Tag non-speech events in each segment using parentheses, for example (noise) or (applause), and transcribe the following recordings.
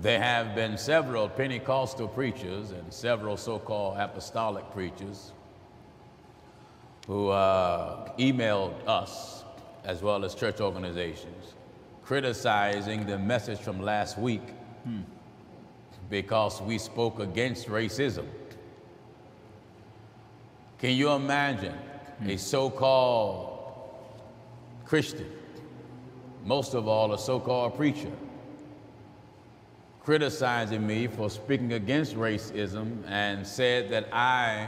there have been several Pentecostal preachers and several so called apostolic preachers who uh, emailed us, as well as church organizations, criticizing the message from last week hmm. because we spoke against racism. Can you imagine hmm. a so called Christian, most of all, a so called preacher? Criticizing me for speaking against racism and said that I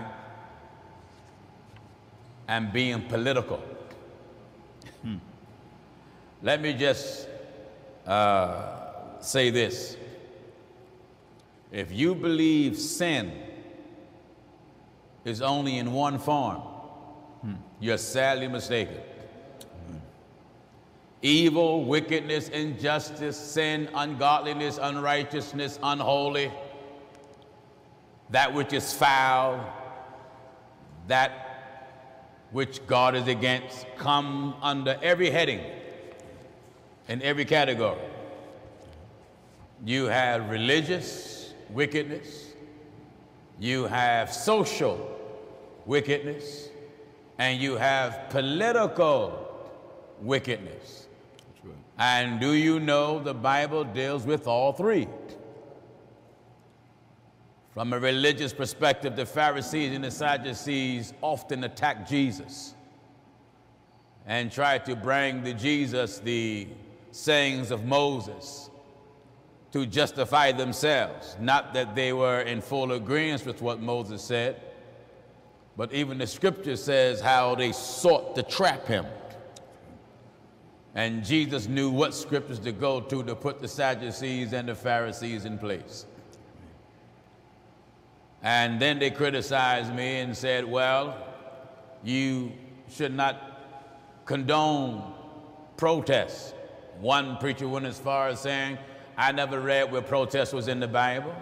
am being political. Hmm. Let me just uh, say this. If you believe sin is only in one form, hmm. you're sadly mistaken. Evil, wickedness, injustice, sin, ungodliness, unrighteousness, unholy, that which is foul, that which God is against, come under every heading in every category. You have religious wickedness, you have social wickedness, and you have political wickedness. And do you know the Bible deals with all three? From a religious perspective, the Pharisees and the Sadducees often attacked Jesus and tried to bring to Jesus the sayings of Moses to justify themselves. Not that they were in full agreement with what Moses said, but even the scripture says how they sought to trap him. And Jesus knew what scriptures to go to to put the Sadducees and the Pharisees in place. And then they criticized me and said, well, you should not condone protests. One preacher went as far as saying, I never read where protest was in the Bible.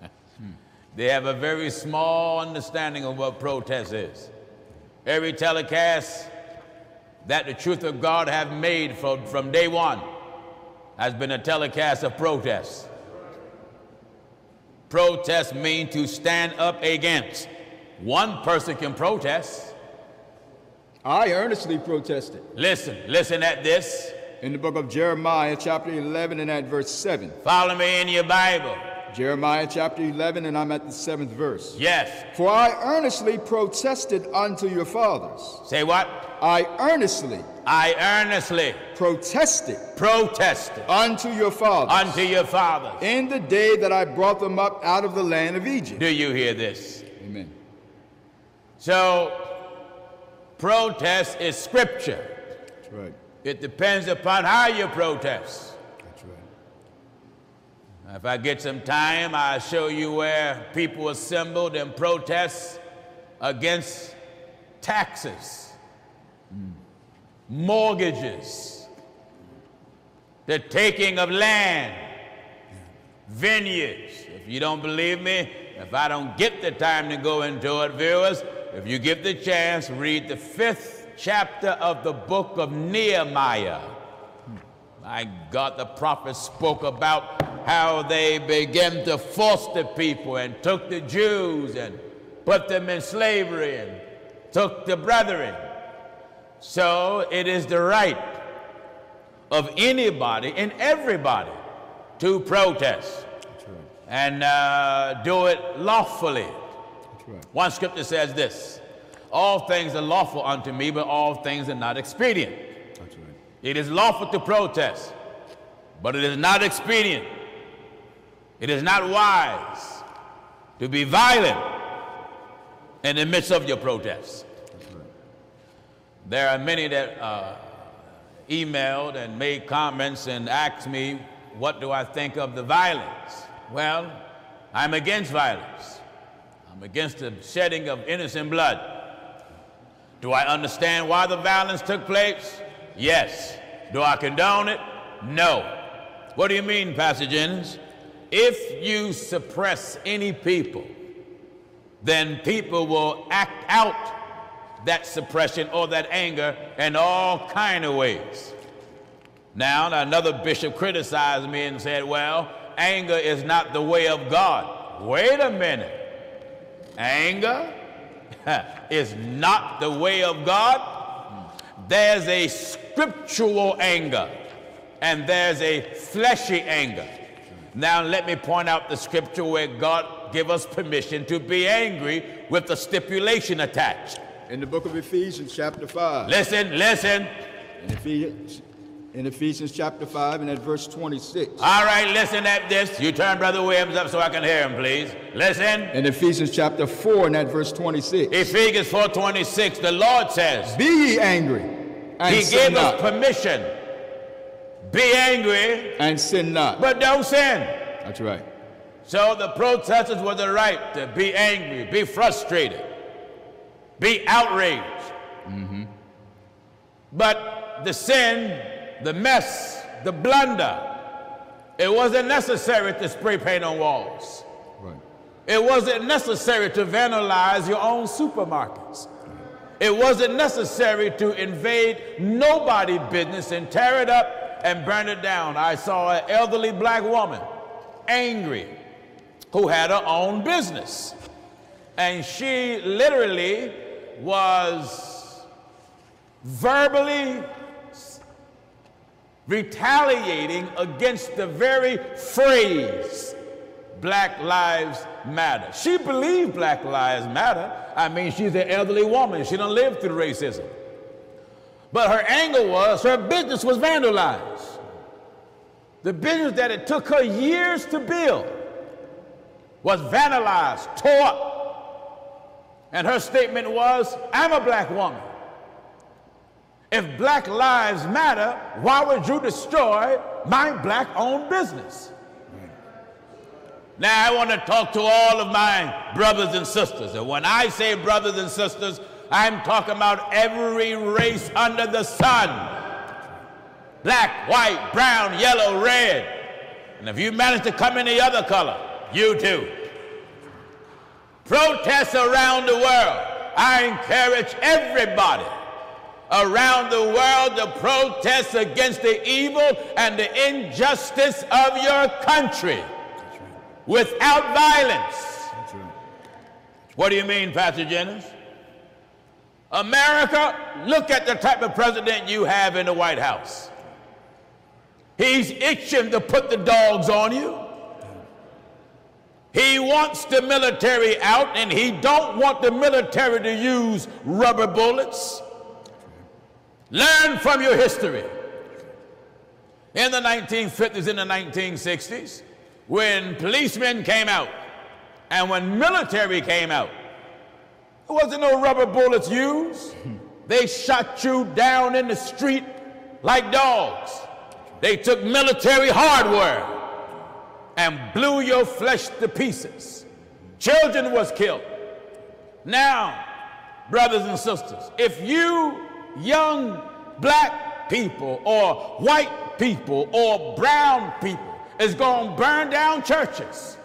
(laughs) they have a very small understanding of what protest is. Every telecast that the truth of God have made from, from day one has been a telecast of protest. Protest mean to stand up against. One person can protest. I earnestly protested. Listen, listen at this. In the book of Jeremiah, chapter 11, and at verse 7. Follow me in your Bible. Jeremiah chapter 11, and I'm at the seventh verse. Yes. For I earnestly protested unto your fathers. Say what? I earnestly. I earnestly. Protested. Protested. Unto your fathers. Unto your fathers. In the day that I brought them up out of the land of Egypt. Do you hear this? Amen. So, protest is scripture. That's right. It depends upon how you protest. If I get some time, I'll show you where people assembled in protests against taxes, mm, mortgages, the taking of land, vineyards. If you don't believe me, if I don't get the time to go into it, viewers, if you get the chance, read the fifth chapter of the book of Nehemiah. My God, the prophet spoke about how they began to force the people and took the Jews and put them in slavery and took the brethren. So it is the right of anybody and everybody to protest right. and uh, do it lawfully. Right. One scripture says this All things are lawful unto me, but all things are not expedient. It is lawful to protest, but it is not expedient. It is not wise to be violent in the midst of your protests. There are many that uh, emailed and made comments and asked me, what do I think of the violence? Well, I'm against violence. I'm against the shedding of innocent blood. Do I understand why the violence took place? Yes. Do I condone it? No. What do you mean, Pastor Jennings? If you suppress any people, then people will act out that suppression or that anger in all kind of ways. Now, another bishop criticized me and said, well, anger is not the way of God. Wait a minute. Anger (laughs) is not the way of God. There's a scriptural anger and there's a fleshy anger. Now let me point out the scripture where God give us permission to be angry with the stipulation attached. In the book of Ephesians, chapter 5. Listen, listen. In Ephesians, in Ephesians chapter 5 and at verse 26. All right, listen at this. You turn Brother Williams up so I can hear him, please. Listen. In Ephesians chapter 4 and at verse 26. Ephesians 4.26, the Lord says, Be ye angry and He gave us permission. Be angry, and sin not. but don't sin. That's right. So the protesters were the right to be angry, be frustrated, be outraged. Mm-hmm. But the sin, the mess, the blunder, it wasn't necessary to spray paint on walls. Right. It wasn't necessary to vandalize your own supermarkets. It wasn't necessary to invade nobody business and tear it up and burned it down. I saw an elderly black woman, angry, who had her own business. And she literally was verbally retaliating against the very phrase Black Lives Matter. She believed Black Lives Matter. I mean, she's an elderly woman. She don't live through racism. But her anger was her business was vandalized. The business that it took her years to build was vandalized, up. And her statement was, I'm a black woman. If black lives matter, why would you destroy my black owned business? Now, I want to talk to all of my brothers and sisters. And when I say brothers and sisters, I'm talking about every race under the sun black, white, brown, yellow, red. And if you manage to come any other color, you too. Protests around the world. I encourage everybody around the world to protest against the evil and the injustice of your country without violence. Right. What do you mean, Pastor Jennings? America, look at the type of president you have in the White House. He's itching to put the dogs on you. He wants the military out and he don't want the military to use rubber bullets. Learn from your history. In the 1950s and the 1960s, when policemen came out and when military came out, there wasn't no rubber bullets used. (laughs) They shot you down in the street like dogs. They took military hardware and blew your flesh to pieces. Children was killed. Now, brothers and sisters, if you young black people or white people or brown people is going to burn down churches,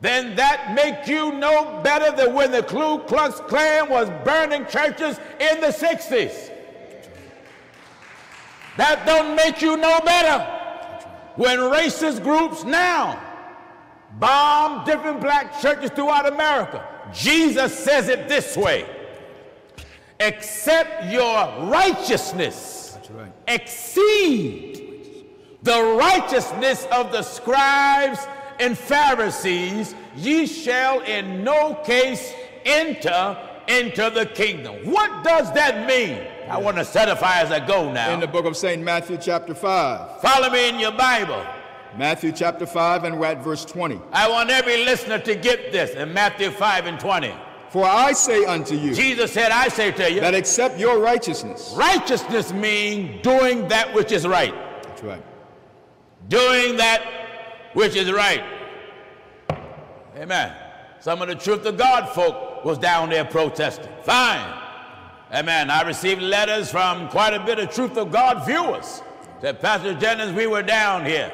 then that make you no better than when the Ku Klux Klan was burning churches in the 60s. That don't make you no better when racist groups now bomb different black churches throughout America. Jesus says it this way except your righteousness right. exceed the righteousness of the scribes and Pharisees, ye shall in no case enter into the kingdom. What does that mean? I want to certify as I go now. In the book of St. Matthew, chapter 5. Follow me in your Bible. Matthew chapter 5, and we're at verse 20. I want every listener to get this in Matthew 5 and 20. For I say unto you, Jesus said, I say to you, that except your righteousness, (laughs) righteousness means doing that which is right. that's right, Doing that which is right. Amen. Some of the truth of God folk was down there protesting. Fine. Amen. I received letters from quite a bit of truth of God viewers. Said, Pastor Jennings, we were down here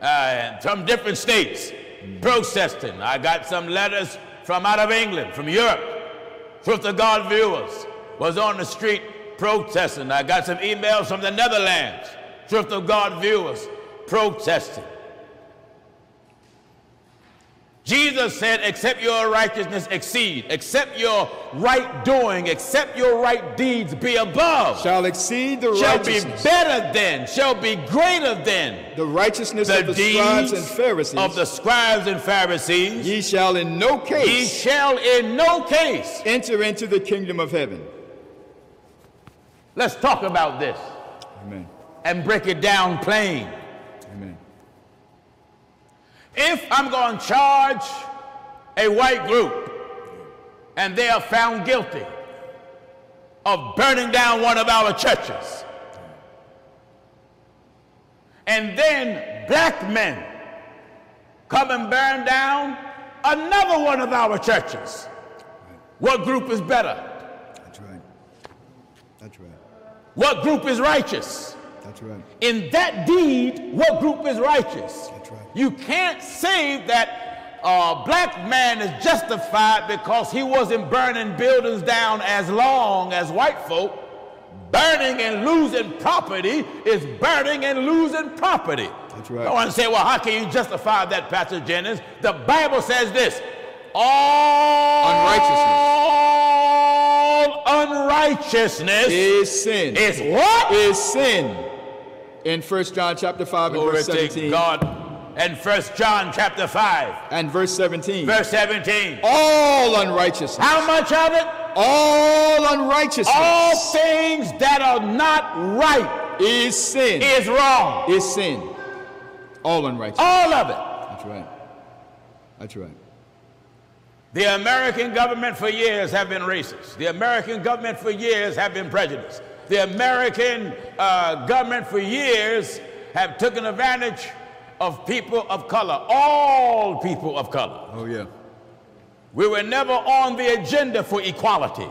uh, from different states protesting. I got some letters from out of England, from Europe. Truth of God viewers was on the street protesting. I got some emails from the Netherlands. Truth of God viewers protesting. Jesus said, except your righteousness exceed, except your right doing, except your right deeds be above, shall exceed the shall be better than, shall be greater than the righteousness the of the scribes and Pharisees. of the scribes and Pharisees. ye shall in no case. Ye shall in no case. enter into the kingdom of heaven. Let's talk about this Amen. and break it down plain. If I'm going to charge a white group and they are found guilty of burning down one of our churches, and then black men come and burn down another one of our churches, what group is better? That's right. That's right. What group is righteous? That's right. in that deed, what group is righteous? Right. You can't say that a black man is justified because he wasn't burning buildings down as long as white folk. Burning and losing property is burning and losing property. That's right. No one say, well, how can you justify that, Pastor Jennings? The Bible says this all unrighteousness Is sin. is what? Is sin. In 1 John chapter 5 and Glory verse to 17. God. And First John chapter 5, And verse 17. verse 17. All unrighteousness. How much of it? All unrighteousness All things that are not right is sin. is wrong. Is sin. All unrighteousness. All of it. That's right. That's right. The American government for years have been racist. The American government for years have been prejudiced. The American uh, government for years have taken advantage of people of color, all people of color. Oh, yeah. We were never on the agenda for equality.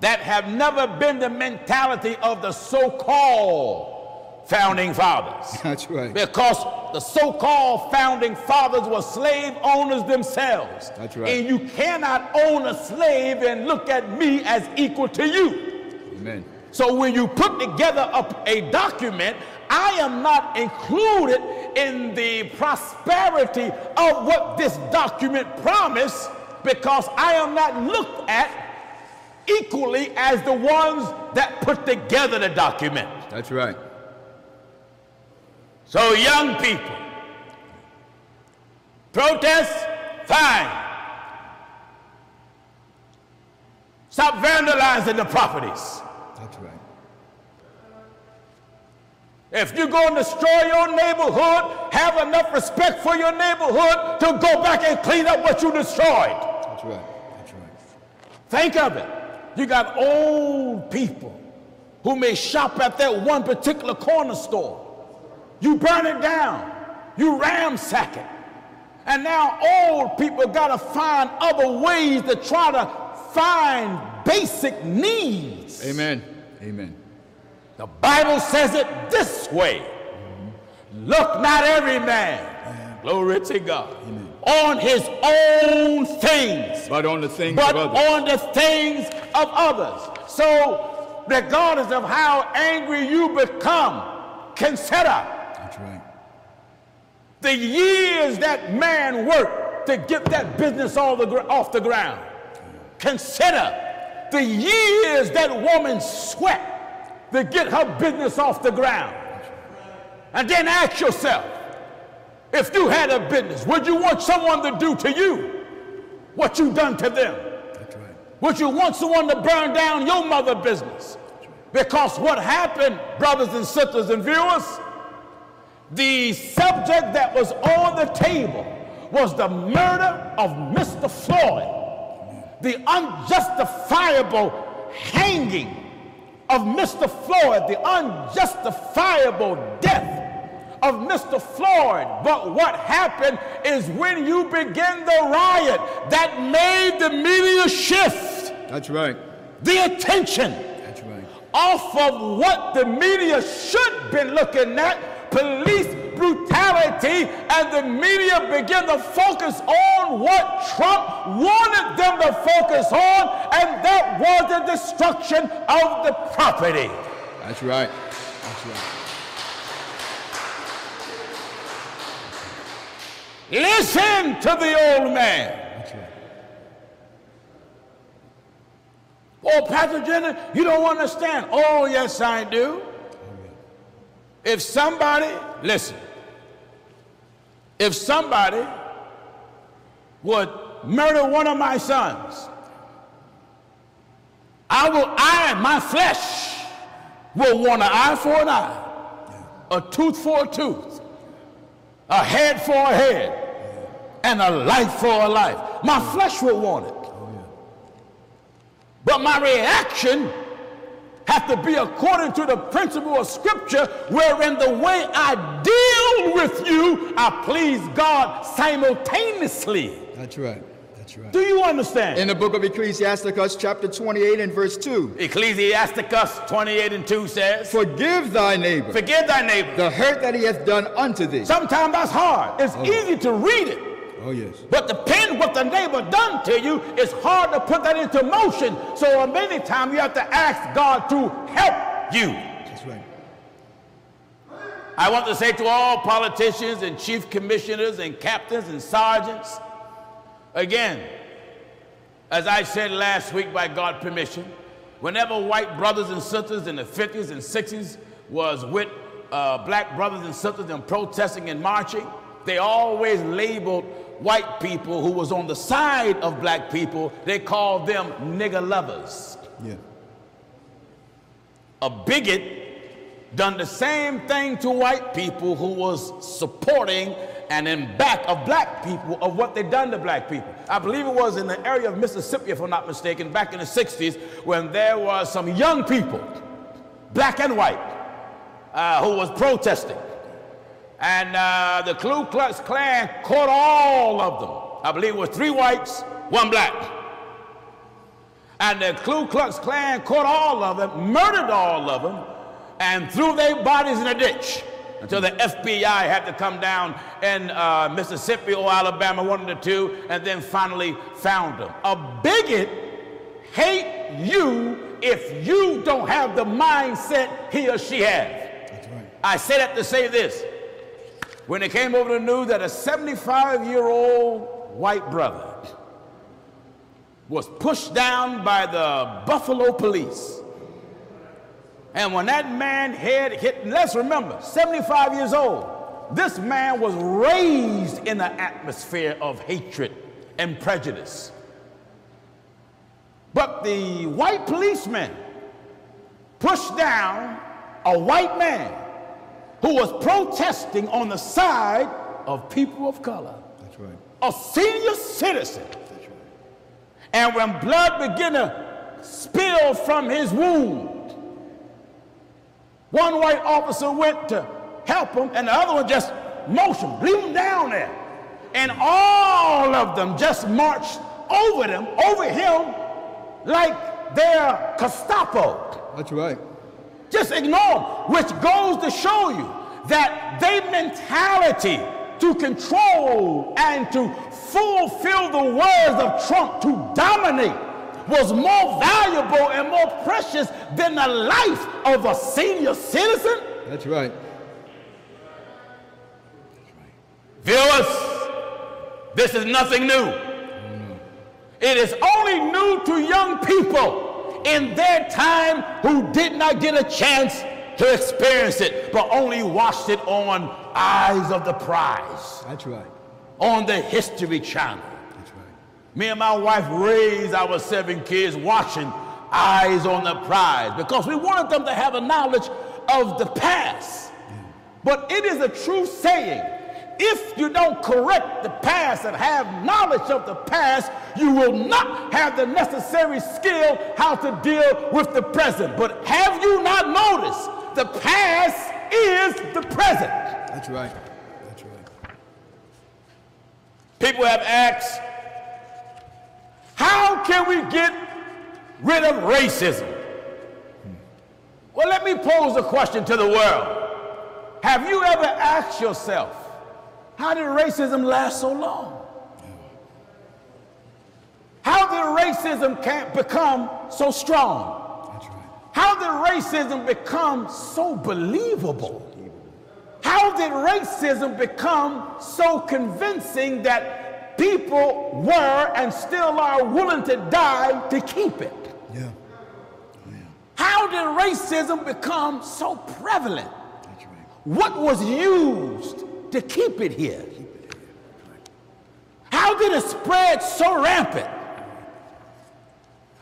That have never been the mentality of the so-called founding fathers. (laughs) That's right. Because the so-called founding fathers were slave owners themselves. That's right. And you cannot own a slave and look at me as equal to you. Amen. So when you put together a, a document, I am not included in the prosperity of what this document promised because I am not looked at equally as the ones that put together the document. That's right. So young people, protest, fine. Stop vandalizing the properties. That's right. If you're going to destroy your neighborhood, have enough respect for your neighborhood to go back and clean up what you destroyed. That's right. That's right. Think of it. You got old people who may shop at that one particular corner store. You burn it down. You ransack it. And now old people got to find other ways to try to find basic needs. Amen. Amen. The Bible says it this way Look not every man, glory to God, on his own things, But on the things but of others. on the things of others. So, regardless of how angry you become, consider right. the years that man worked to get that business all the, off the ground. Consider the years that woman sweat to get her business off the ground. And then ask yourself, if you had a business, would you want someone to do to you what you done to them? That's right. Would you want someone to burn down your mother business? Because what happened, brothers and sisters and viewers, the subject that was on the table was the murder of Mr. Floyd, the unjustifiable hanging of Mr. Floyd, the unjustifiable death of Mr. Floyd. But what happened is when you begin the riot that made the media shift That's right. the attention That's right. off of what the media should be looking at police brutality and the media begin to focus on what Trump wanted them to focus on and that was the destruction of the property That's right. That's right. Listen to the old man. That's right. Oh, Pastor Jenner, you don't understand. Oh, yes, I do. If somebody, listen, if somebody would murder one of my sons, I will, I, my flesh, will want an eye for an eye, a tooth for a tooth, a head for a head, and a life for a life. My flesh will want it. Oh, but my reaction has to be according to the principle of Scripture, wherein the way I deal with you, I please God simultaneously. That's right. That's right. Do you understand? In the book of Ecclesiasticus, chapter 28 and verse 2, Ecclesiasticus 28 and 2 says, forgive thy neighbor Forgive thy neighbor. the hurt that he hath done unto thee. Sometimes that's hard. It's easy to read it. Oh, yes. But depending what the neighbor done to you, it's hard to put that into motion. So many times you have to ask God to help you. That's right. I want to say to all politicians and chief commissioners and captains and sergeants, again, as I said last week by God's permission, whenever white brothers and sisters in the 50s and 60s was with uh, black brothers and sisters and protesting and marching, they always labeled white people who was on the side of black people, they called them nigger lovers. Yeah. a bigot done the same thing to white people who was supporting and in back of black people of what they done to black people. I believe it was in the area of Mississippi, if I'm not mistaken, back in the 60s, when there was some young people, black and white, uh, who was protesting. And uh, the Ku Klux Klan caught all of them. I believe it was three whites, one black. And the Ku Klux Klan caught all of them, murdered all of them, and threw their bodies in a ditch until the FBI had to come down in uh, Mississippi or Alabama, one of the two, and then finally found them. A bigot hate you if you don't have the mindset he or she has. That's right. I say that to say this. When it came over the news that a 75 year old white brother was pushed down by the Buffalo police. And when that man head hit, let's remember, 75 years old, this man was raised in an atmosphere of hatred and prejudice. But the white policeman pushed down a white man who was protesting on the side of people of color, That's right. a senior citizen. That's right. And when blood began to spill from his wound, one white officer went to help him, and the other one just motioned, leave him down there. And all of them just marched over them, over him, like they're Gestapo. That's right. Just ignore them, which goes to show you that their mentality to control and to fulfill the words of Trump to dominate was more valuable and more precious than the life of a senior citizen? That's right. Viewers, this is nothing new. Oh, it is only new to young people in their time who did not get a chance to experience it, but only watched it on Eyes of the Prize, That's right. on the History Channel. That's right. Me and my wife raised our seven kids watching Eyes on the Prize because we wanted them to have a knowledge of the past. But it is a true saying if you don't correct the past and have knowledge of the past, you will not have the necessary skill how to deal with the present. But have you not noticed the past is the present? That's right. That's right. People have asked, how can we get rid of racism? Well, let me pose a question to the world. Have you ever asked yourself, how did racism last so long? How did racism can become so strong? Right. How did racism become so believable? How did racism become so convincing that people were and still are willing to die to keep it? Yeah. Oh, how did racism become so prevalent? That's right. What was used to keep it here? How did it spread so rampant?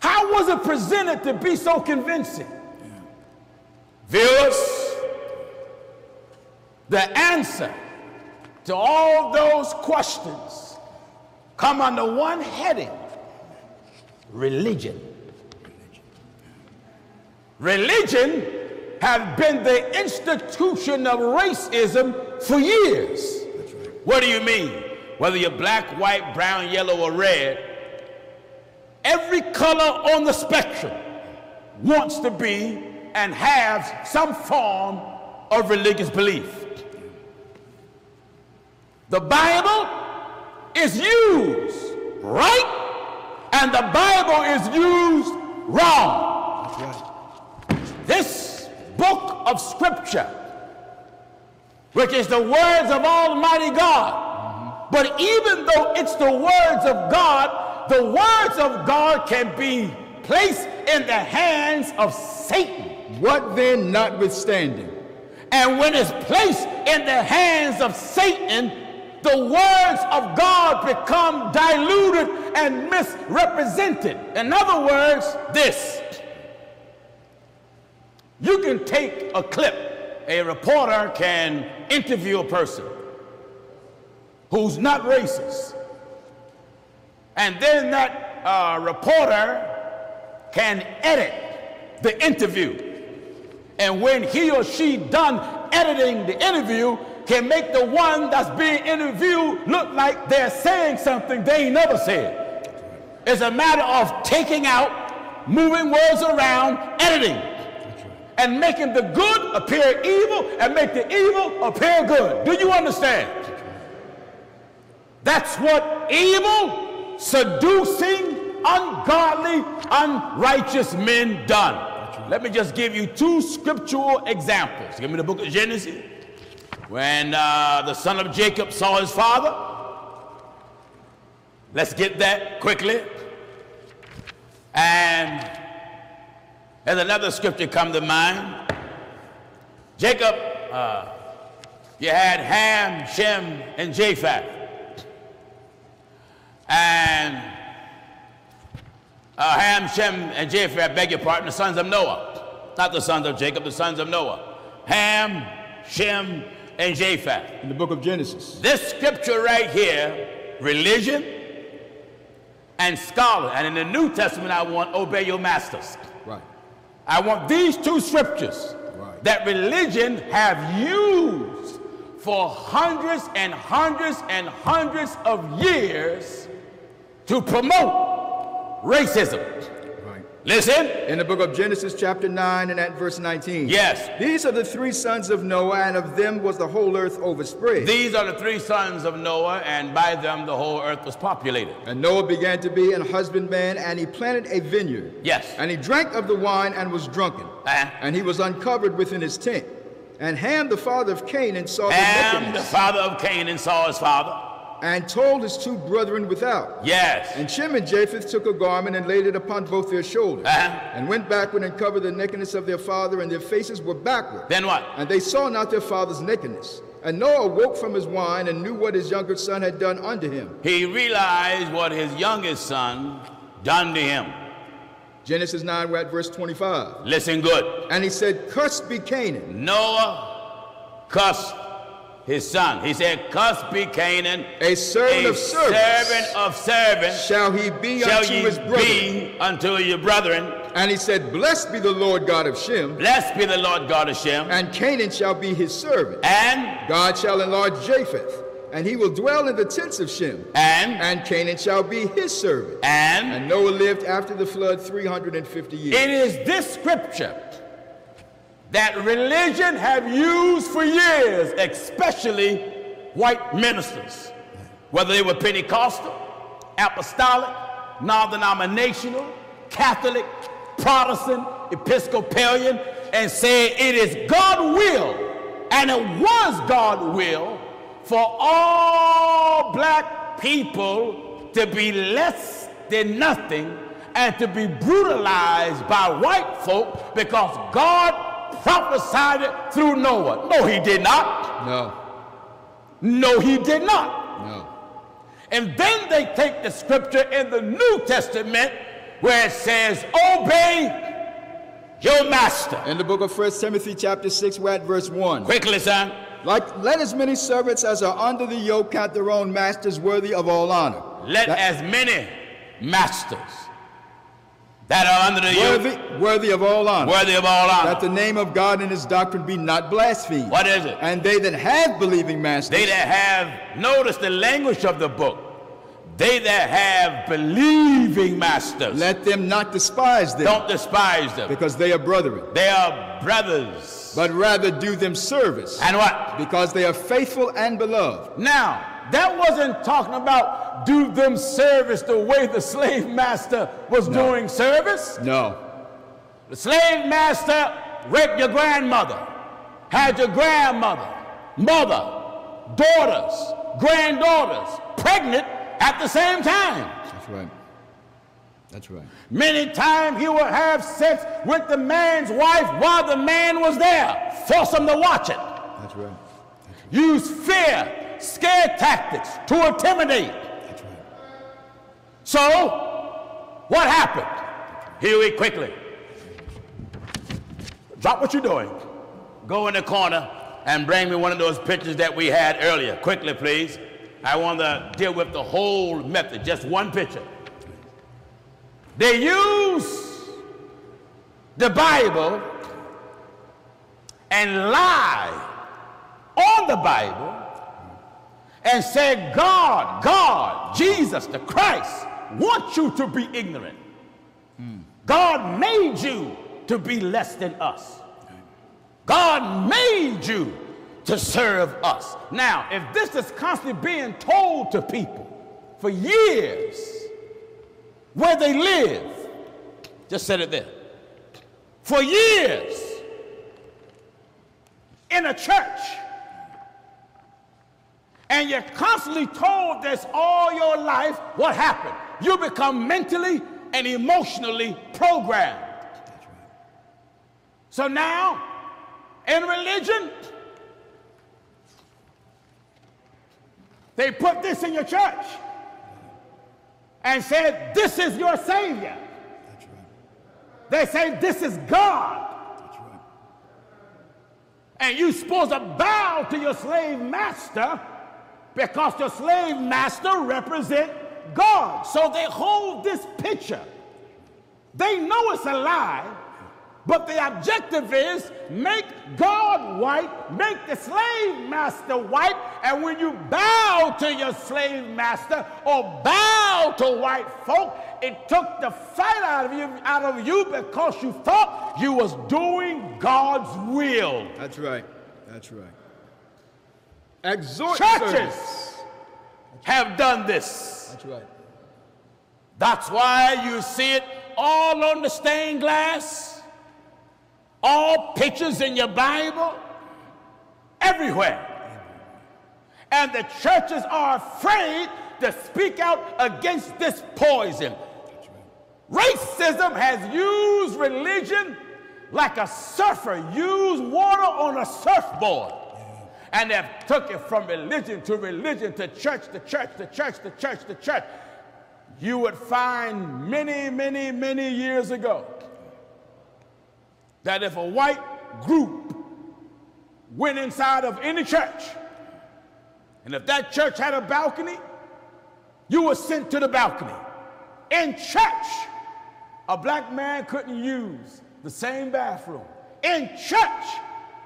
How was it presented to be so convincing? Viewers, the answer to all those questions come under one heading religion. Religion has been the institution of racism for years. What do you mean? Whether you're black, white, brown, yellow, or red, every color on the spectrum wants to be and have some form of religious belief. The Bible is used right and the Bible is used wrong. That's right. This book of scripture, which is the words of Almighty God, but even though it's the words of God, the words of God can be placed in the hands of Satan. What then, notwithstanding? And when it's placed in the hands of Satan, the words of God become diluted and misrepresented. In other words, this. You can take a clip, a reporter can interview a person who's not racist. And then that uh, reporter can edit the interview. And when he or she done editing the interview, can make the one that's being interviewed look like they're saying something they ain't never said. It's a matter of taking out, moving words around, editing, and making the good appear evil and make the evil appear good. Do you understand? That's what evil, seducing, ungodly, unrighteous men done. Let me just give you two scriptural examples. Give me the book of Genesis. When uh, the son of Jacob saw his father, let's get that quickly. And there's another scripture come to mind. Jacob, uh, you had Ham, Shem, and Japheth. And uh, Ham, Shem, and Japheth, beg your pardon, the sons of Noah. Not the sons of Jacob, the sons of Noah. Ham, Shem, and Japheth. In the book of Genesis. This scripture right here, religion and scholar. And in the New Testament, I want obey your masters. I want these two scriptures Right. that religion have used for hundreds and hundreds and hundreds of years to promote racism. Listen. In the book of Genesis, chapter 9, and at verse 19. Yes. These are the three sons of Noah, and of them was the whole earth overspread. These are the three sons of Noah, and by them the whole earth was populated. and Noah began to be an husbandman, and he planted a vineyard. Yes. And he drank of the wine and was drunken. Uh-huh. And he was uncovered within his tent. And Ham, the father of Canaan, saw the Ham, the nakedness, father of Canaan, saw his father. And told his two brethren without. Yes. And Shem and Japheth took a garment and laid it upon both their shoulders, Uh-huh. and went backward and covered the nakedness of their father, and their faces were backward. Then what? And they saw not their father's nakedness. And Noah woke from his wine and knew what his younger son had done unto him. He realized what his youngest son done to him. Genesis 9, we're at verse 25. Listen good. And he said, Cursed be Canaan, Noah cussed his son. He said, Cussed be Canaan, a servant a of servants. servant of servants Shall he be shall unto his brethren? be unto your brethren. And he said, Blessed be the Lord God of Shem, Blessed be the Lord God of Shem. and Canaan shall be his servant. And, God shall enlarge Japheth, and he will dwell in the tents of Shem, and, and Canaan shall be his servant. and, And Noah lived after the flood 350 years. It is this scripture that religion have used for years, especially white ministers, whether they were Pentecostal, Apostolic, non-denominational, Catholic, Protestant, Episcopalian, and say it is God will And it was God will for all black people to be less than nothing and to be brutalized by white folk because God prophesied it through Noah. No, he did not. No. No, he did not. No. And then they take the scripture in the New Testament where it says, Obey your master. In the book of 1 Timothy, chapter 6, we're at verse 1. Quickly, son. Like, let as many servants as are under the yoke count their own masters worthy of all honor. Let That- as many masters that are under the yoke worthy, worthy of all honor. worthy of all honor. That the name of God and his doctrine be not blasphemed. What is it? And they that have believing masters. They that have, notice the language of the book. They that have believing masters, let them not despise them, don't despise them. because they are brethren, They are brothers. but rather do them service, And what? because they are faithful and beloved. Now, that wasn't talking about do them service the way the slave master was doing service. No. The slave master raped your grandmother, had your grandmother, mother, daughters, granddaughters pregnant at the same time. That's right. That's right. Many times he would have sex with the man's wife while the man was there, force him to watch it. That's right. Use fear, scare tactics to intimidate. That's right. So, what happened? Huey, quickly. Drop what you're doing. Go in the corner and bring me one of those pictures that we had earlier. Quickly, please. I want to deal with the whole method, just one picture. They use the Bible and lie on the Bible and say, God, God, Jesus, the Christ, wants you to be ignorant. God made you to be less than us. God made you to serve us. Now, if this is constantly being told to people for years where they live, just said it there, for years in a church, and you're constantly told this all your life, what happened? You become mentally and emotionally programmed. So now, in religion, they put this in your church and said, This is your Savior. Right. They say, This is God. Right. And you're supposed to bow to your slave master because the slave master represent God. So they hold this picture. They know it's a lie, but the objective is make God white, make the slave master white, and when you bow to your slave master or bow to white folk, it took the fight out of you out of you because you thought you was doing God's will. That's right. That's right. Exhort Churches servants. have done this. That's right. That's why you see it all on the stained glass, all pictures in your Bible, everywhere. And the churches are afraid to speak out against this poison. Racism has used religion like a surfer used water on a surfboard. And they've took it from religion to religion to church to church to church to church to church. You would find many, many, many years ago that if a white group went inside of any church, and if that church had a balcony, you were sent to the balcony. In church, a black man couldn't use the same bathroom. In church,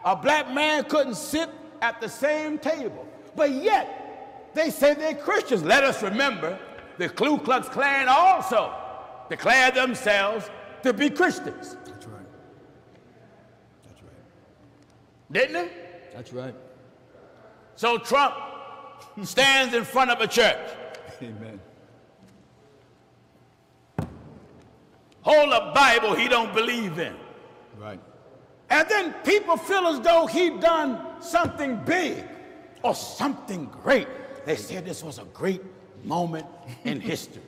a black man couldn't sit at the same table. But yet, they say they're Christians. Let us remember the Ku Klux Klan also declared themselves to be Christians, That's right. That's right. didn't they? That's right. So Trump stands in front of a church, Amen. hold a Bible he don't believe in. Right. And then people feel as though he done something big or something great, they said this was a great moment in history.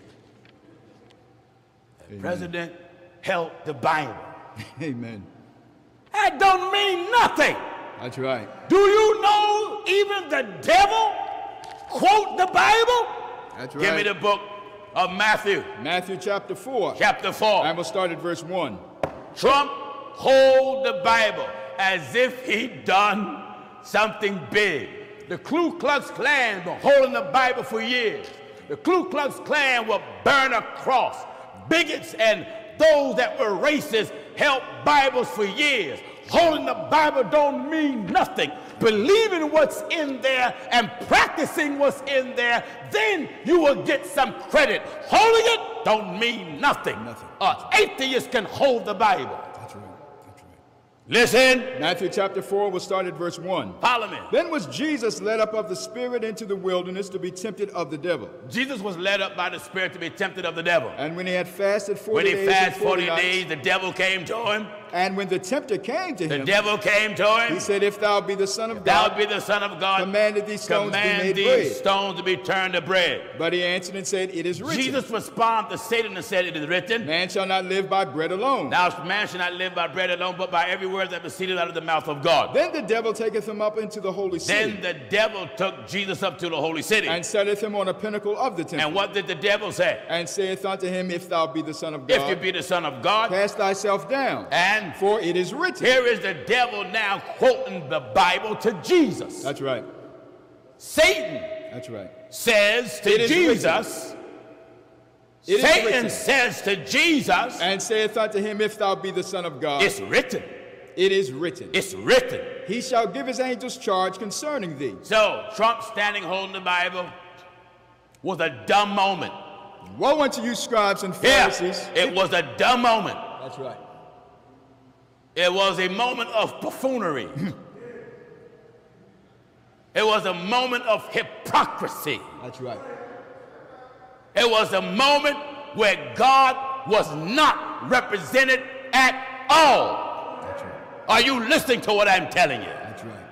The president held the Bible. (laughs) Amen. That don't mean nothing. That's right. Do you know even the devil quote the Bible? That's right. Give me the book of Matthew, Matthew chapter 4. chapter 4. And we'll start at verse 1. Trump hold the Bible as if he'd done something big. The Ku Klux Klan been holding the Bible for years. The Ku Klux Klan will burn a cross. Bigots and those that were racist held Bibles for years. Holding the Bible don't mean nothing. Believing what's in there and practicing what's in there, then you will get some credit. Holding it don't mean nothing. Nothing. Uh, An atheist can hold the Bible. That's right. That's right. Listen, Matthew chapter 4, we'll start at verse 1. follow me. Then was Jesus led up of the Spirit into the wilderness to be tempted of the devil. Jesus was led up by the Spirit to be tempted of the devil. And when he had fasted 40 When he days fasted 40 nights, days, the devil came to him. And when the tempter came to him, The devil came to him. he said, If thou be the Son of God, Thou be the Son of God. command that these stones be made these bread. stones to be turned to bread. But he answered and said, It is written, Jesus responded to Satan and said, It is written, Man shall not live by bread alone. Thou man shall not live by bread alone, but by every word that proceeded out of the mouth of God. Then the devil taketh him up into the holy city, Then the devil took Jesus up to the holy city. and setteth him on a pinnacle of the temple, And what did the devil say? and saith unto him, If thou be the Son of God. If you be the Son of God, cast thyself down, and for it is written. here is the devil now quoting the Bible to Jesus. That's right. Satan That's right. says to It Jesus, It is Satan says to Jesus, And saith unto him, If thou be the Son of God, it's written, it is written. it's written. He shall give his angels charge concerning thee. So Trump standing holding the Bible was a dumb moment. Woe unto you, scribes and Yeah, Pharisees. it was a dumb moment. That's right. It was a moment of buffoonery. it was a moment of hypocrisy. That's right. It was a moment where God was not represented at all. That's right. Are you listening to what I'm telling you? That's right.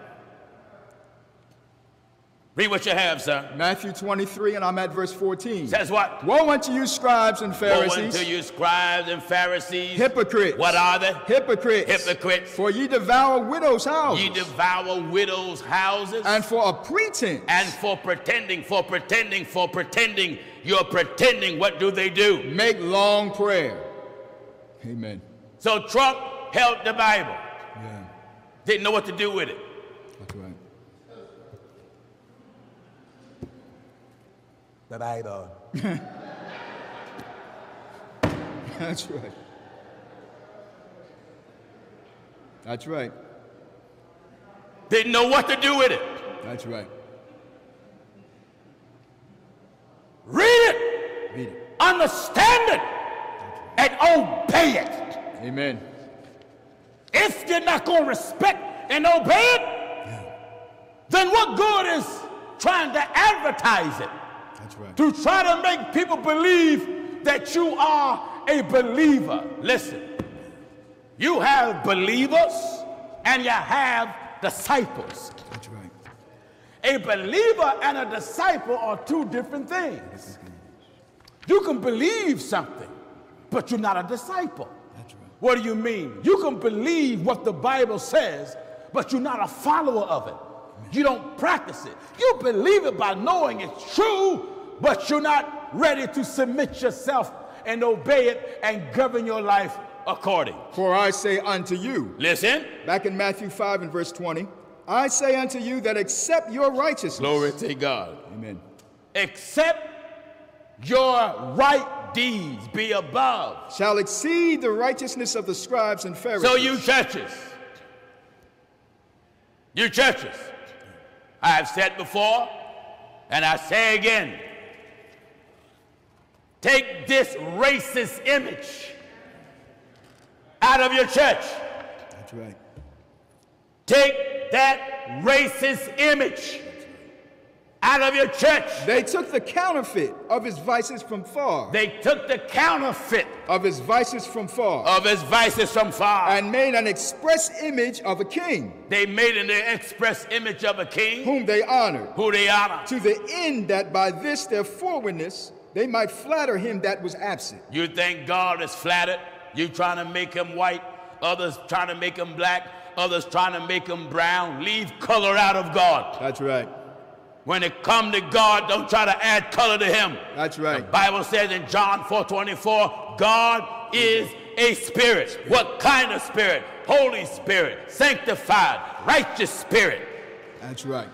Read what you have, sir. Matthew 23, and I'm at verse 14. Says what? Woe unto you, scribes and Pharisees. Woe unto you, scribes and Pharisees. hypocrites. What are they? Hypocrites. Hypocrites. For ye devour widows' houses. Ye devour widows' houses. and for a pretense. and for pretending, for pretending, for pretending, you're pretending. What do they do? make long prayer. Amen. So Trump held the Bible, Yeah, didn't know what to do with it. that's right. The Bible. Uh, (laughs) That's right. That's right. Didn't know what to do with it. That's right. Read it, Read it. understand it, and obey it. Amen. If you're not going to respect and obey it, then what good is trying to advertise it? That's right. to try to make people believe that you are a believer. Listen, you have believers and you have disciples. That's right. A believer and a disciple are two different things. You can believe something, but you're not a disciple. That's right. What do you mean? You can believe what the Bible says, but you're not a follower of it. You don't practice it. You believe it by knowing it's true, but you're not ready to submit yourself and obey it and govern your life according. For I say unto you, Listen. back in Matthew 5 and verse 20, I say unto you that except your righteousness. Glory to God. Amen. Except your right deeds be above. Shall exceed the righteousness of the scribes and Pharisees. So you churches, you churches, I have said before, and I say again, take this racist image out of your church. That's right. Take that racist image out of your church. They took the counterfeit of his vices from far, They took the counterfeit of his vices from far, of his vices from far. and made an express image of a king, They made an express image of a king whom they honored, who they honor. to the end that by this their forwardness they might flatter him that was absent. You think God is flattered? You trying to make him white, others trying to make him black, others trying to make him brown. Leave color out of God. That's right. When it come to God, don't try to add color to him. That's right. Bible says in John 4:24, God is a spirit. What kind of spirit? Holy Spirit, sanctified, righteous spirit. That's right.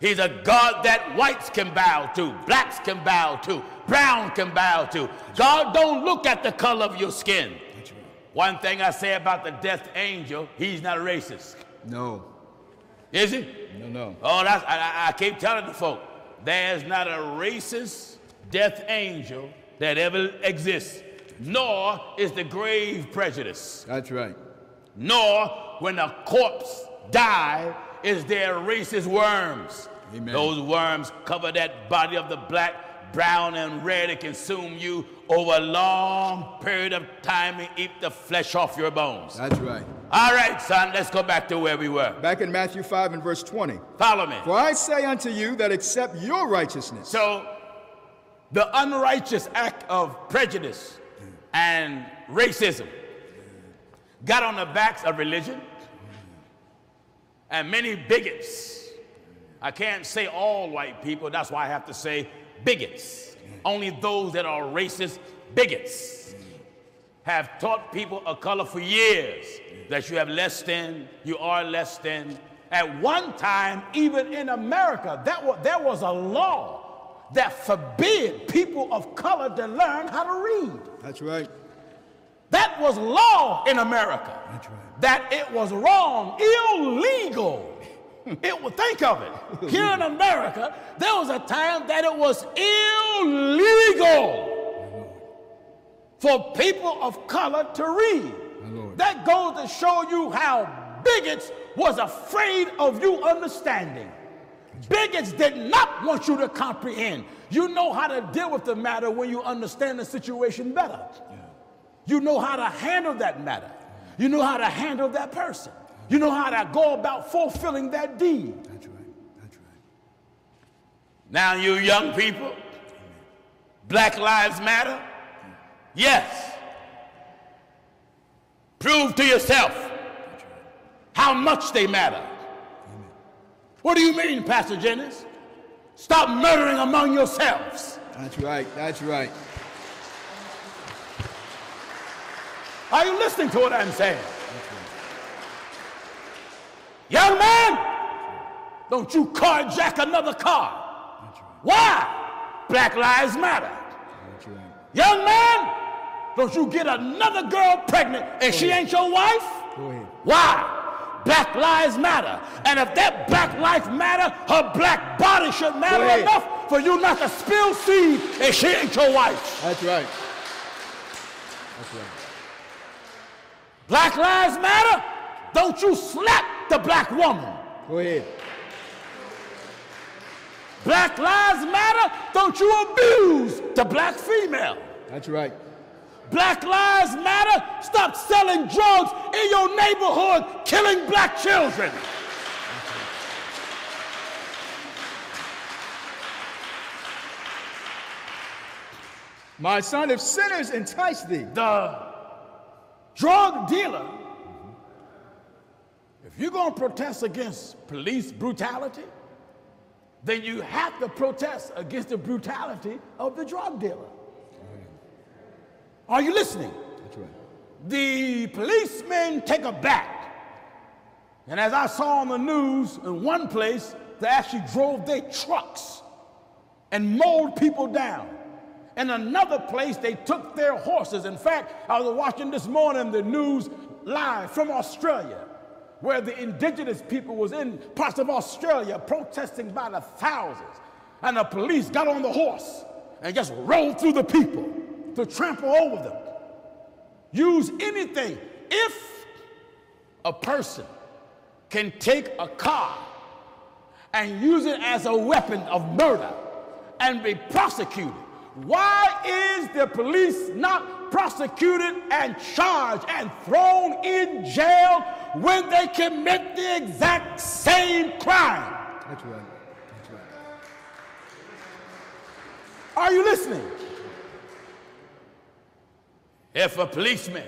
He's a God that whites can bow to, blacks can bow to, brown can bow to. God don't look at the color of your skin. One thing I say about the death angel, he's not a racist. No. Is he? No, no. Oh, that's, I, I- keep telling the folk, there's not a racist death angel that ever exists, nor is the grave prejudice, That's right. nor when a corpse die is their racist worms. Amen. Those worms cover that body of the black, brown, and red and consume you over a long period of time and eat the flesh off your bones. That's right. All right, son, let's go back to where we were. Back in Matthew 5 and verse 20. Follow me. For I say unto you that except your righteousness, So, the unrighteous act of prejudice and racism got on the backs of religion and many bigots. I can't say all white people, that's why I have to say bigots. Only those that are racist bigots have taught people of color for years that you have less than, you are less than. At one time, even in America, that was, there was a law that forbid people of color to learn how to read. that's right. That was law in America. Right. That it was wrong, illegal. It was, think of it. Here in America, there was a time that it was illegal for people of color to read. That goes to show you how bigots was afraid of you understanding. Bigots did not want you to comprehend. You know how to deal with the matter when you understand the situation better. You know how to handle that matter. You know how to handle that person. You know how to go about fulfilling that deed. That's right. That's right. Now, you young people, Black Lives Matter? Yes. Prove to yourself how much they matter. What do you mean, Pastor Jennings? Stop murdering among yourselves. That's right. That's right. Are you listening to what I'm saying? Young man, don't you carjack another car. Right. Why? Black Lives Matter. Right. Young man, don't you get another girl pregnant and she ain't your wife? Why? Black lives matter. And if that black life matter, her black body should matter enough for you not to spill seed and she ain't your wife. That's right. That's right. Black lives matter. Don't you slap the black woman. Go ahead. Black lives matter. Don't you abuse the black female. That's right. Black lives matter. Stop selling drugs in your neighborhood, killing black children. My son, if sinners entice thee, The drug dealer, if you're going to protest against police brutality, then you have to protest against the brutality of the drug dealer. Are you listening? that's right. the policemen take a bat. And as I saw on the news, in one place, they actually drove their trucks and mowed people down. In another place, they took their horses. In fact, I was watching this morning the news live from Australia, where the indigenous people was in parts of Australia protesting by the thousands. And the police got on the horse and just rode through the people to trample over them use anything. If a person can take a car and use it as a weapon of murder and be prosecuted. Why is the police not prosecuted and charged and thrown in jail when they commit the exact same crime? That's right. That's right. Are you listening? If a policeman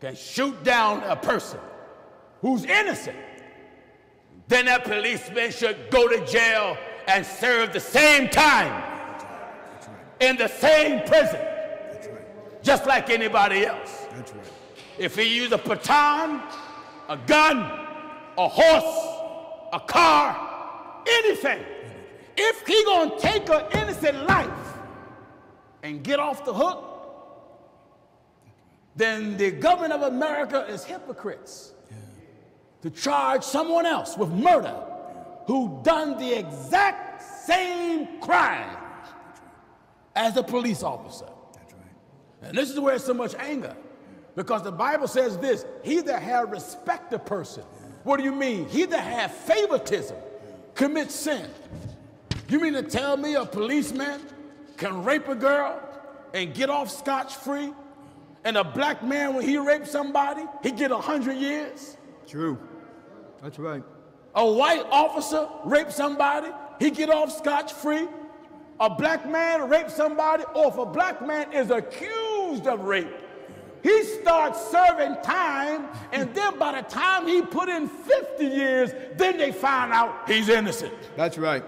can shoot down a person who's innocent, then that policeman should go to jail and serve the same time in the same prison, That's right. just like anybody else. That's right. If he used a baton, a gun, a horse, a car, anything, if he gonna take an innocent life and get off the hook, then the government of America is hypocrites to charge someone else with murder who done the exact same crime as a police officer. That's right. And this is where it's so much anger. Because the Bible says this he that have respect a person. What do you mean? He that have favoritism commits sin. You mean to tell me a policeman can rape a girl and get off scotch free? And a black man, when he rapes somebody, he get a hundred years? True. That's right. A white officer rapes somebody, he get off scotch free. A black man rapes somebody, or if a black man is accused of rape, he starts serving time, and then by the time he put in 50 years, then they find out he's innocent. That's right.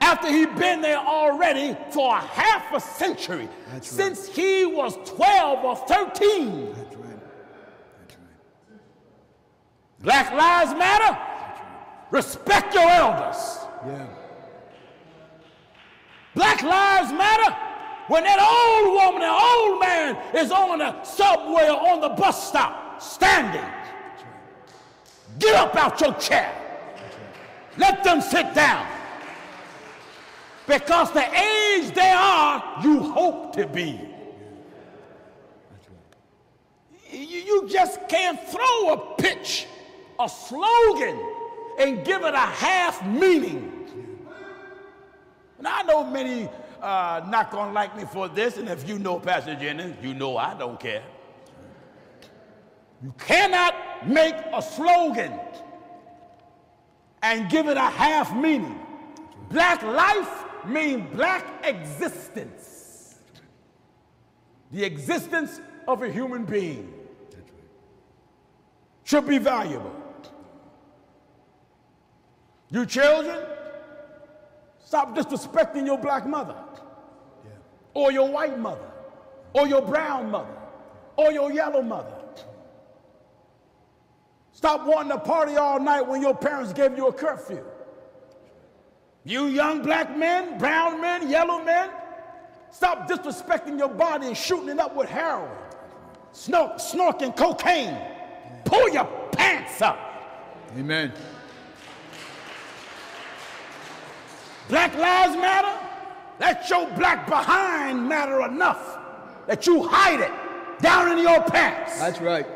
After he'd been there already for a half a century, That's right. since he was 12 or 13. That's right. That's right. Black Lives Matter. Respect your elders. Yeah. Black Lives Matter. When that old woman, that old man is on the subway or on the bus stop, standing, get up out your chair. Let them sit down. Because the age they are, you hope to be. You, just can't throw a pitch, a slogan, and give it a half meaning. And I know many uh, not gonna like me for this, and if you know Pastor Jennings, you know I don't care. You cannot make a slogan and give it a half meaning. Black life means black existence. The existence of a human being should be valuable. You children, stop disrespecting your black mother, or your white mother, or your brown mother, or your yellow mother. Stop wanting to party all night when your parents gave you a curfew. You young black men, brown men, yellow men, stop disrespecting your body and shooting it up with heroin, snort, snorking cocaine. Pull your pants up. Amen. Black lives matter. Let your black behind matter enough that you hide it down in your pants. That's right.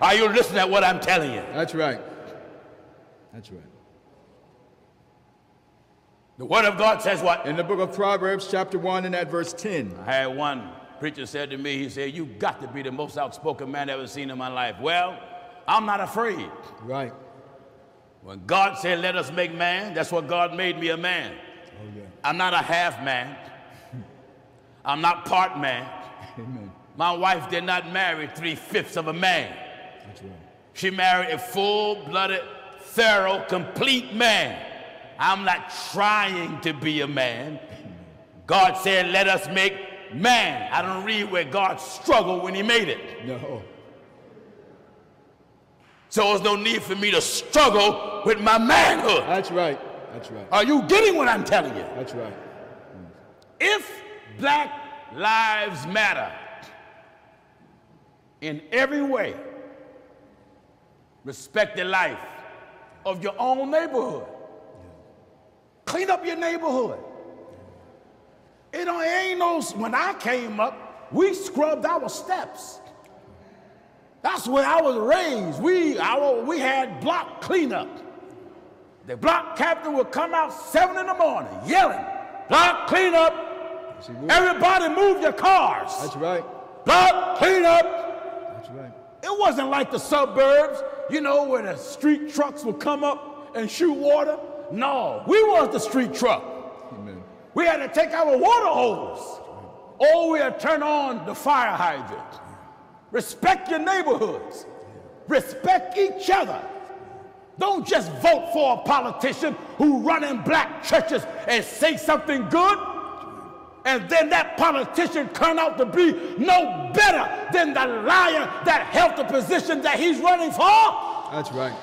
Are you listening to what I'm telling you? That's right. That's right. The Word of God says what? In the book of Proverbs, chapter 1, and at verse 10. I had one preacher said to me, he said, You got to be the most outspoken man I've ever seen in my life. Well, I'm not afraid. Right. When God said, Let us make man, that's what God made me a man. I'm not a half man. I'm not part man. Amen. My wife did not marry three fifths of a man. That's right. She married a full blooded, thorough, complete man. I'm not trying to be a man. God said, Let us make man. I don't read where God struggled when he made it. No. So there's no need for me to struggle with my manhood. That's right. That's right. Are you getting what I'm telling you? That's right. If black lives matter in every way, respect the life of your own neighborhood. Clean up your neighborhood. It don't- ain't no, when I came up, we scrubbed our steps. That's where I was raised. We, our, we had block cleanup. The block captain would come out seven in the morning yelling, block clean up. Yes. Everybody move your cars. That's right. Block clean up. That's right. It wasn't like the suburbs, you know, where the street trucks would come up and shoot water. No, we was the street truck. Amen. We had to take our water hose. Or we had to turn on the fire hydrant. Respect your neighborhoods. Respect each other. Don't just vote for a politician who run in black churches and say something good, and then that politician turn out to be no better than the liar that held the position that he's running for. That's right.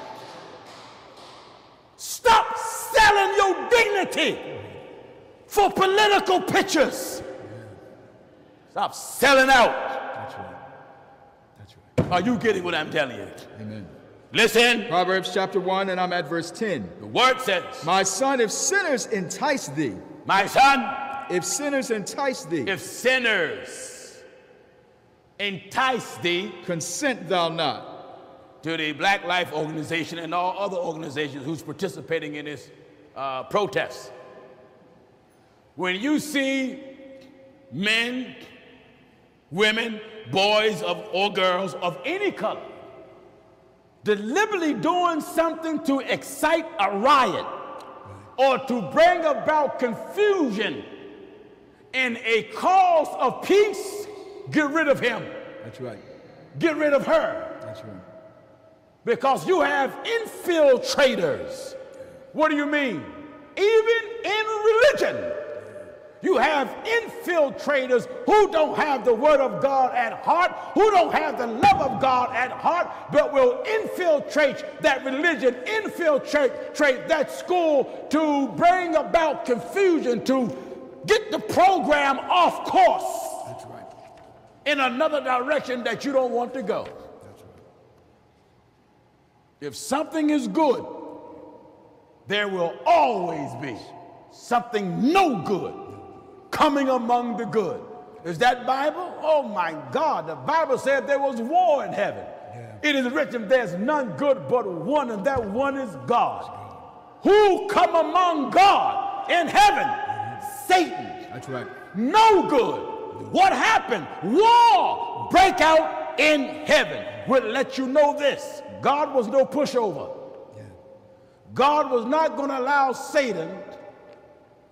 Stop selling your dignity for political pictures. Stop selling out. That's right. That's right. Are you getting what I'm telling you? Amen. Listen, Proverbs chapter 1, and I'm at verse 10. the word says, My son, if sinners entice thee, My son, if sinners entice thee, if sinners entice thee consent thou not. to the Black Life Organization and all other organizations who's participating in this uh, protest, when you see men, women, boys of, or girls of any color deliberately doing something to excite a riot or to bring about confusion in a cause of peace, get rid of him, That's right. get rid of her. That's right. Because you have infiltrators. What do you mean? Even in religion, you have infiltrators who don't have the word of God at heart, who don't have the love of God at heart, but will infiltrate that religion, infiltrate that school to bring about confusion, to get the program off course That's right. in another direction that you don't want to go. That's right. If something is good, there will always be something no good coming among the good. Is that Bible? Oh my God, the Bible said there was war in heaven. It is written, there's none good but one, and that one is God. Who come among God in heaven? Satan. That's right. No good. What happened? War break out in heaven. We'll let you know this. God was no pushover. Yeah. God was not going to allow Satan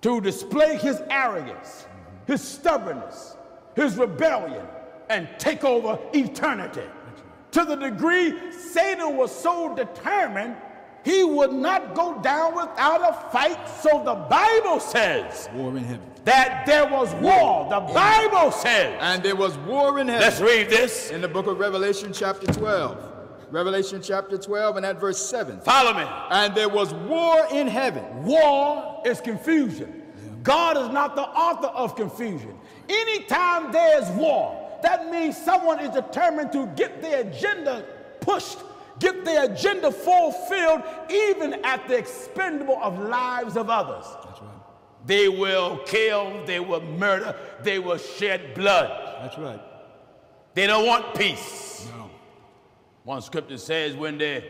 to display his arrogance, his stubbornness, his rebellion, and take over eternity. To the degree Satan was so determined, he would not go down without a fight. So the Bible says War in heaven. that there was war. The Bible says. And there was war in heaven. Let's read this. in the book of Revelation, chapter 12. Revelation, chapter 12, and at verse 7. Follow me. And there was war in heaven. War is confusion. God is not the author of confusion. Anytime there's war, that means someone is determined to get their agenda pushed, get their agenda fulfilled, even at the expendable of lives of others. That's right. They will kill, they will murder, they will shed blood. That's right. They don't want peace. No. One scripture says when they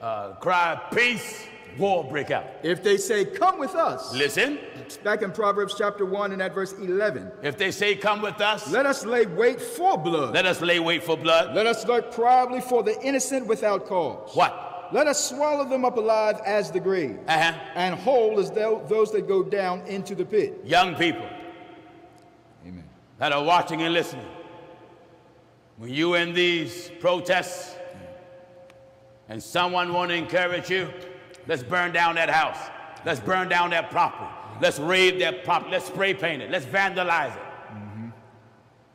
uh, cry peace, war break out. If they say, Come with us, Listen, back in Proverbs chapter 1 and at verse 11, if they say come with us, let us lay wait for blood. let us lay wait for blood. Let us look proudly for the innocent without cause. What? Let us swallow them up alive as the grave, Uh-huh. and whole as those that go down into the pit. Young people Amen. that are watching and listening, when you in these protests and someone want to encourage you, let's burn down that house. Let's burn down that property. Let's raid that property. Let's spray paint it. Let's vandalize it. Mm-hmm.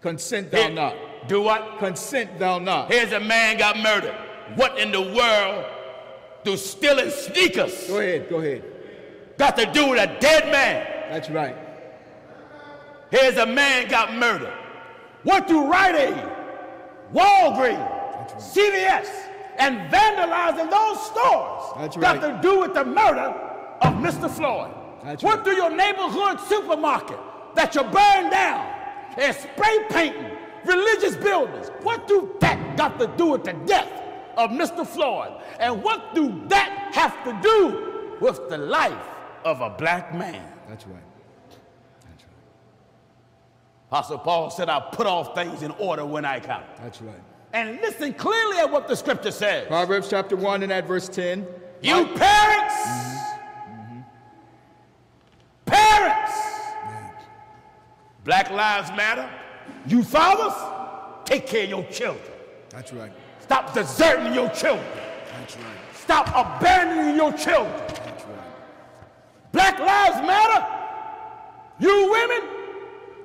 Consent thou Here- not. Do what? Consent thou not. Here's a man got murdered. What in the world do stealing sneakers Go ahead, go ahead. got to do with a dead man? That's right. Here's a man got murdered. What do Rite Aid, Walgreens, CVS, and vandalizing those stores That's got right. to do with the murder of Mr. Floyd? That's what right. do your neighborhood supermarket that you burn down and spray painting religious buildings? What do that got to do with the death of Mr. Floyd? And what do that have to do with the life of a black man. That's right. That's right. Apostle Paul said, I put all things in order when I come. That's right. And listen clearly at what the scripture says. Proverbs chapter 1 and at verse 10. You parents, mm-hmm. parents, Black Lives Matter. You fathers, take care of your children. That's right. Stop deserting your children. That's right. Stop abandoning your children. That's right. Black Lives Matter. You women,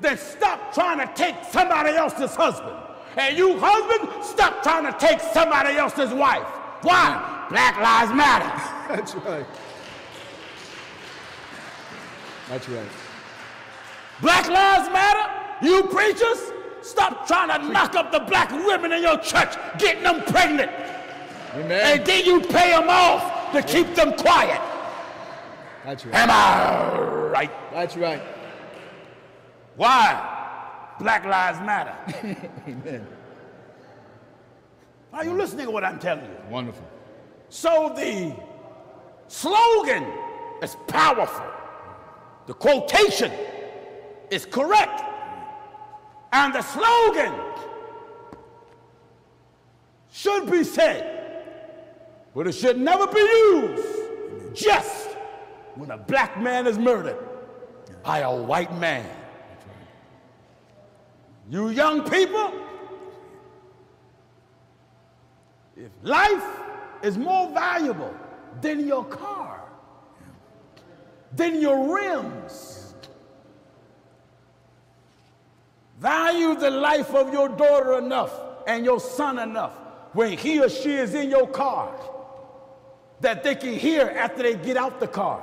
then stop trying to take somebody else's husband. And you husband, stop trying to take somebody else's wife. Why? Black Lives Matter. (laughs) That's right. That's right. Black Lives Matter. You preachers, stop trying to knock up the black women in your church, getting them pregnant. Amen. And then you pay them off to keep them quiet. That's right. Am I right? That's right. Why? Black Lives Matter. (laughs) Amen. Are you listening to what I'm telling you? Wonderful. So the slogan is powerful. The quotation is correct. And the slogan should be said, but it should never be used just when a black man is murdered by a white man. You young people, if life is more valuable than your car, than your rims, value the life of your daughter enough and your son enough when he or she is in your car that they can hear after they get out the car.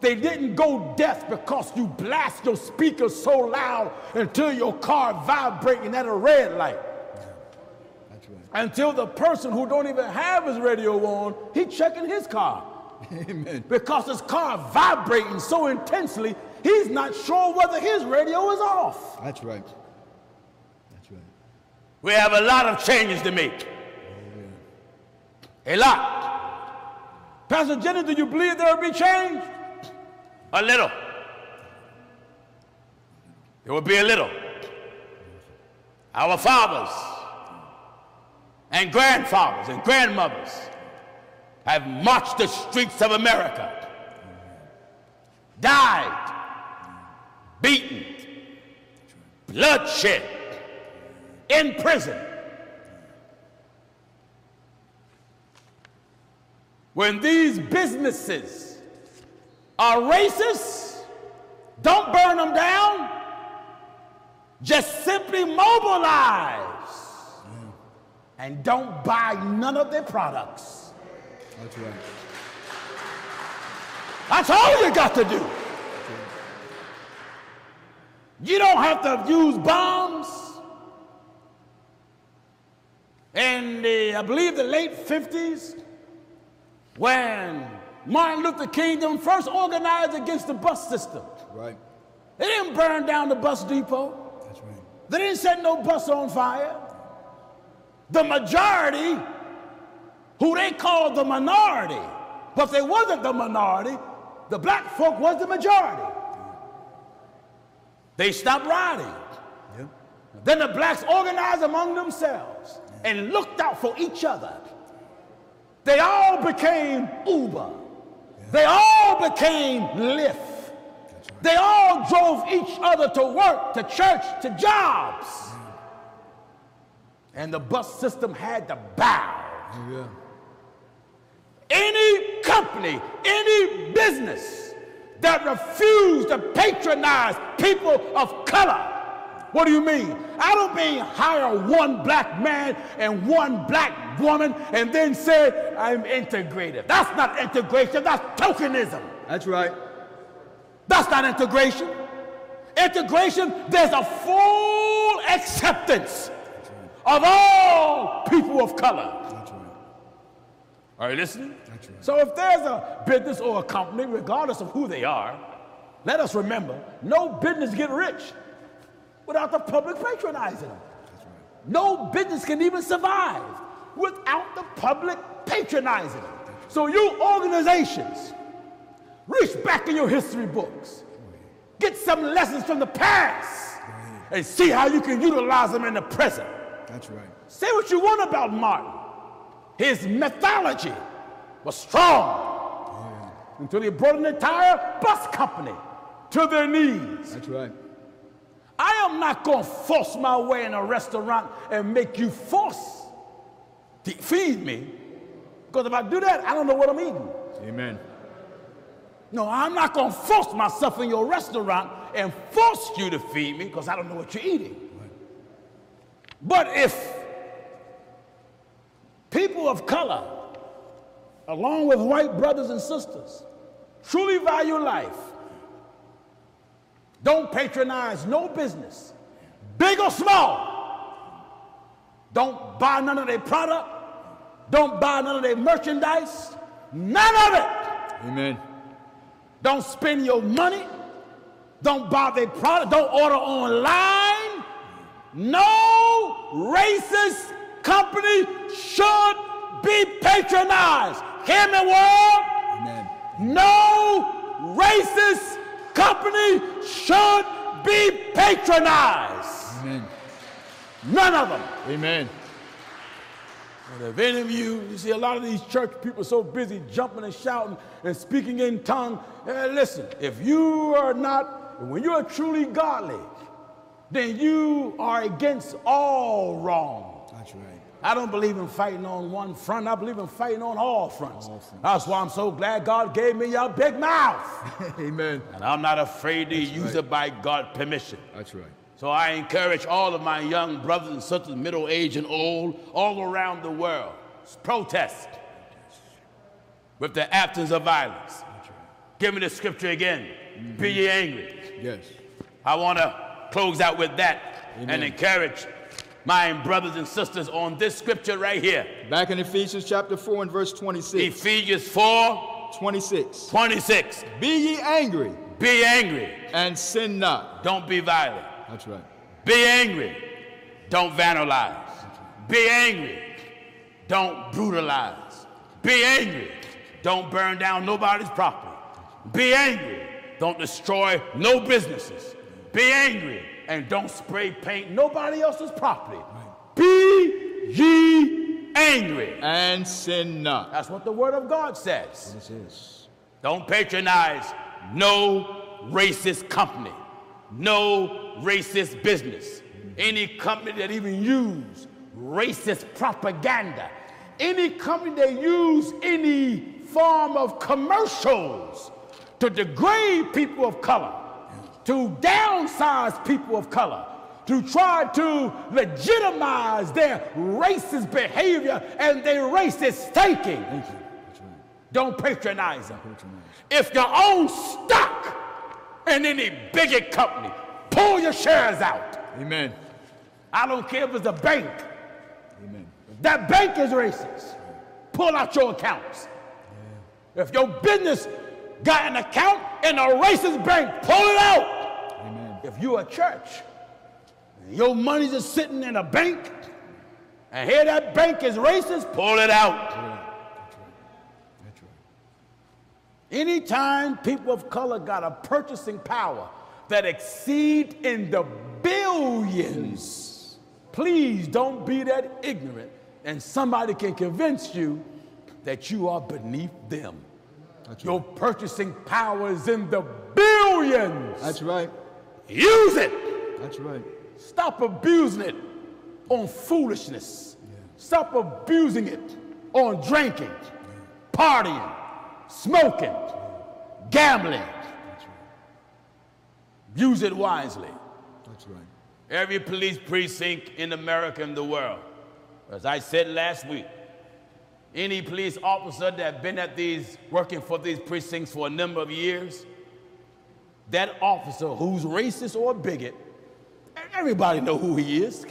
They didn't go deaf because you blast your speakers so loud until your car vibrating at a red light. That's right. Until the person who don't even have his radio on, he checking his car. Amen. Because his car vibrating so intensely, he's not sure whether his radio is off. That's right. That's right. We have a lot of changes to make. A lot. Pastor Jenny, do you believe there will be change? A little. It will be a little. Our fathers and grandfathers and grandmothers have marched the streets of America, died, beaten, bloodshed, in prison. When these businesses are racist, don't burn them down. Just simply mobilize and don't buy none of their products. That's right. That's all you got to do. You don't have to use bombs. In the, uh, I believe, the late 50s, when Martin Luther King them first organized against the bus system, Right. they didn't burn down the bus depot. That's right. They didn't set no bus on fire. The majority, who they called the minority, but they wasn't the minority, the black folk was the majority. They stopped rioting. Yep. Then the blacks organized among themselves and looked out for each other. They all became Uber. They all became Lyft. They all drove each other to work, to church, to jobs. And the bus system had to bow. Yeah. Any company, any business that refused to patronize people of color. What do you mean? I don't mean hire one black man and one black woman and then say, I'm integrated. That's not integration, that's tokenism. That's right. That's not integration. Integration, there's a full acceptance of all people of color. That's right. Are you listening? That's right. So if there's a business or a company, regardless of who they are, let us remember, no business get rich without the public patronizing them. Right. No business can even survive without the public patronizing them. So you organizations Reach back in your history books. Get some lessons from the past and see how you can utilize them in the present. That's right. Say what you want about Martin. His mythology was strong until he brought an entire bus company to their knees. That's right. I am not going to force my way in a restaurant and make you force to feed me. Because if I do that, I don't know what I'm eating. Amen. No, I'm not going to force myself in your restaurant and force you to feed me because I don't know what you're eating. But if people of color, along with white brothers and sisters, truly value life, don't patronize no business, big or small. Don't buy none of their product. Don't buy none of their merchandise. None of it. Amen. Don't spend your money. Don't buy their product. Don't order online. No racist company should be patronized. Hear me, world? Amen. No company should be patronized. Amen. None of them. Amen. And if any of you, you see a lot of these church people so busy jumping and shouting and speaking in tongue. eh, listen, if you are not, when you are truly godly, then you are against all wrong. That's right. I don't believe in fighting on one front. I believe in fighting on all fronts. That's why I'm so glad God gave me your big mouth. (laughs) Amen. and I'm not afraid to use it by God's permission. That's right. So I encourage all of my young brothers and sisters, middle aged and old, all around the world, protest with the absence of violence. Give me the scripture again. Be ye angry. Yes. I want to close out with that and encourage my brothers and sisters on this scripture right here. Back in Ephesians chapter 4 and verse 26. Ephesians 4 26. 26. Be ye angry Be angry. and sin not. Don't be violent. That's right. Be angry. Don't vandalize. Be angry. Don't brutalize. Be angry. Don't burn down nobody's property. Be angry. Don't destroy no businesses. Be angry and don't spray paint nobody else's property. Be ye angry. And sin not. That's what the word of God says. This is. Don't patronize no racist company, no racist business, any company that even use racist propaganda, any company that use any form of commercials to degrade people of color, to downsize people of color, to try to legitimize their racist behavior and their racist thinking. Thank you. Don't patronize them. Patronize. If you own stock in any bigot company, pull your shares out. Amen. I don't care if it's a bank. Amen. If that bank is racist, pull out your accounts. If your business got an account in a racist bank, pull it out. If you're a church, your money's just sitting in a bank, and here that bank is racist, pull it out. That's right. That's right. Anytime people of color got a purchasing power that exceed in the billions, please don't be that ignorant and somebody can convince you that you are beneath them. That's Your right. purchasing power is in the billions. That's right. Use it. That's right. Stop abusing it on foolishness. Stop abusing it on drinking, partying, smoking, gambling. That's right. Use it wisely. That's right. Every police precinct in America and the world, as I said last week, any police officer that been at these, working for these precincts for a number of years, that officer who's racist or a bigot, everybody know who he is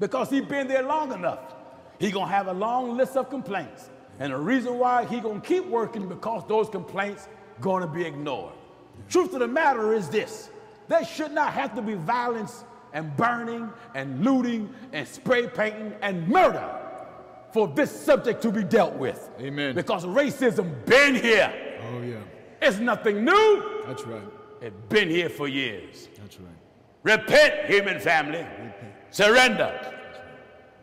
because he been there long enough. He gonna have a long list of complaints. And the reason why he gonna keep working because those complaints gonna be ignored. Truth of the matter is this. There should not have to be violence and burning and looting and spray painting and murder for this subject to be dealt with. Amen. Because racism been here. Oh, yeah. It's nothing new. That's right. It's been here for years. That's right. Repent, human family. Repent. Surrender.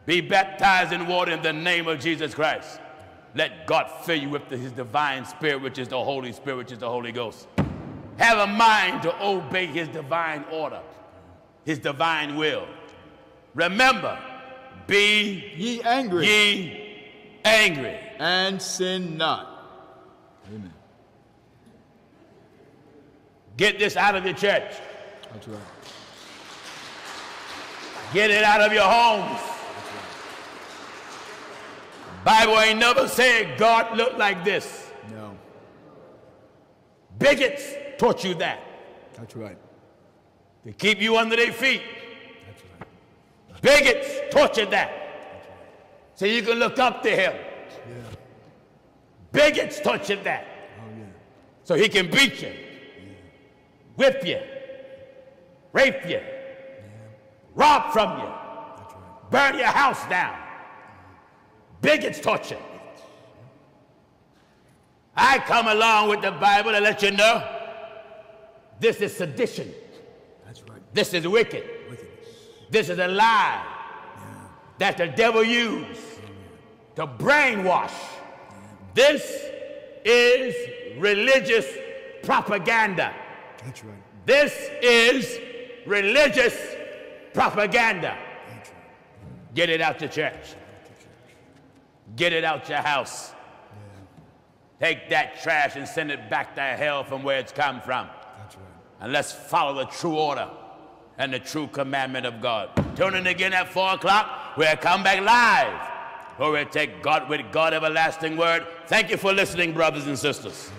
Be baptized in water in the name of Jesus Christ. Let God fill you with the, his divine spirit, which is the Holy Spirit, which is the Holy Ghost. Have a mind to obey his divine order, his divine will. Remember, be Ye angry ye angry. and sin not. Amen. Get this out of your church. That's right. Get it out of your homes. Bible ain't never said God looked like this. No. Bigots taught you that That's right. to keep you under their feet. That's right. Bigots taught you that Right. so you can look up to him. Yeah. Bigots taught you that Oh, yeah. so he can beat you, whip you, rape you, rob from you, right. burn your house down. Bigots torture. I come along with the Bible to let you know this is sedition. That's right. This is wicked. Wickedness. This is a lie that the devil used to brainwash. This is religious propaganda. That's right. This is religious propaganda. That's right. Get it out your church. Get it out your house. Take that trash and send it back to hell from where it's come from. That's right. And let's follow the true order and the true commandment of God. Tune in again at 4 o'clock. We'll come back live where we'll take God with God everlasting word. Thank you for listening, brothers and sisters.